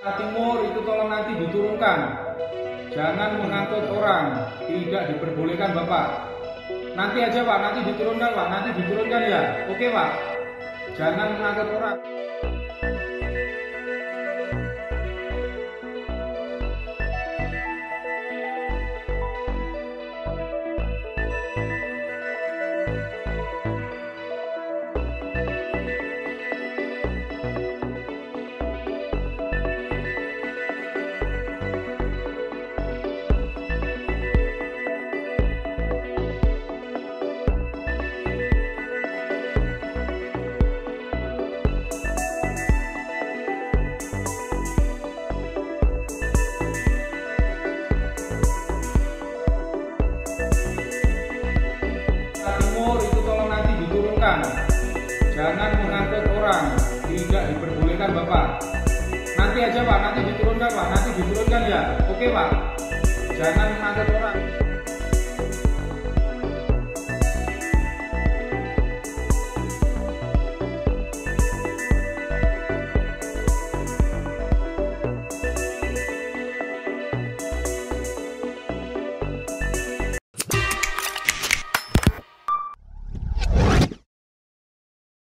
Timur itu tolong nanti diturunkan. Jangan mengangkut orang, tidak diperbolehkan Bapak. Nanti aja Pak, nanti diturunkan Pak, nanti diturunkan ya. Oke Pak. Jangan mengangkut orang. Jangan mengangkut orang, tidak diperbolehkan Bapak. Nanti aja Pak, nanti diturunkan Pak, nanti diturunkan ya. Oke Pak. Jangan mengangkut orang.